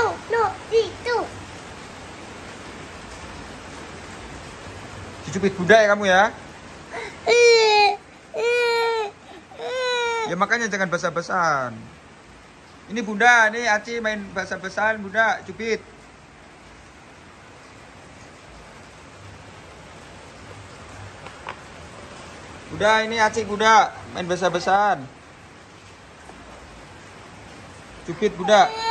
no, no, itu. Dicubit bunda ya kamu ya. Eh, eh, eh. Ya makanya jangan basah-basahan. Ini bunda, ini Aci main basah-basahan bunda, cupit. Bunda, ini Aci bunda, main basah-basahan. Cupit bunda.